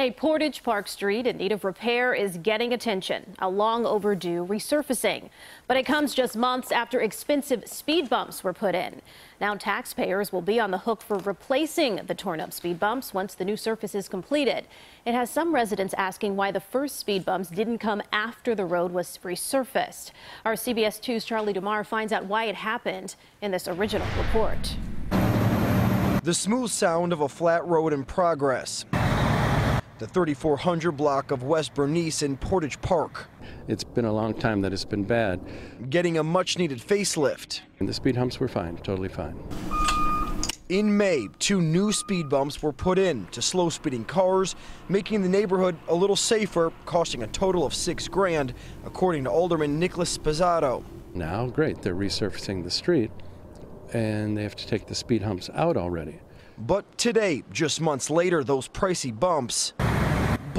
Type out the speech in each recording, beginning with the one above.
A Portage Park Street in need of repair is getting attention, a long overdue resurfacing. But it comes just months after expensive speed bumps were put in. Now taxpayers will be on the hook for replacing the torn up speed bumps once the new surface is completed. It has some residents asking why the first speed bumps didn't come after the road was resurfaced. Our CBS 2's Charlie De Mar finds out why it happened in this original report. The smooth sound of a flat road in progress the 3400 block of West Bernice in Portage Park. It's been a long time that it's been bad. Getting a much needed facelift. And the speed humps were fine, totally fine. In May, two new speed bumps were put in to slow speeding cars, making the neighborhood a little safer, costing a total of six grand, according to Alderman Nicholas Sposato. Now, great, they're resurfacing the street, and they have to take the speed humps out already. But today, just months later, those pricey bumps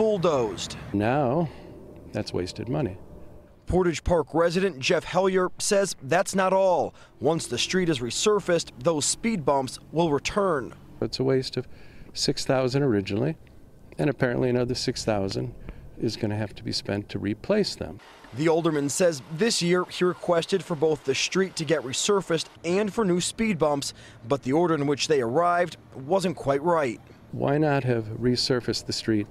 bulldozed. Now, that's wasted money. Portage Park resident Jeff Hellier says that's not all. Once the street is resurfaced, those speed bumps will return. It's a waste of 6000 originally, and apparently another 6000 is going to have to be spent to replace them. The alderman says this year he requested for both the street to get resurfaced and for new speed bumps, but the order in which they arrived wasn't quite right. Why not have resurfaced the street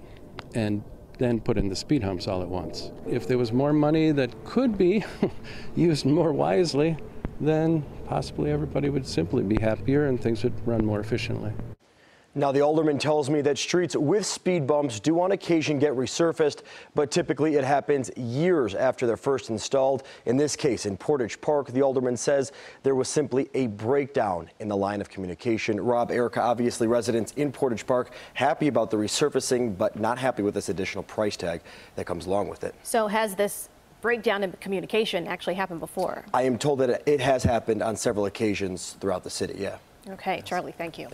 and then put in the speed humps all at once? If there was more money that could be used more wisely, then possibly everybody would simply be happier and things would run more efficiently. Now, the alderman tells me that streets with speed bumps do on occasion get resurfaced, but typically it happens years after they're first installed. In this case, in Portage Park, the alderman says there was simply a breakdown in the line of communication. Rob, Erica, obviously residents in Portage Park happy about the resurfacing, but not happy with this additional price tag that comes along with it. So has this breakdown in communication actually happened before? I am told that it has happened on several occasions throughout the city, yeah. Okay, Charlie, thank you.